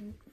Mm,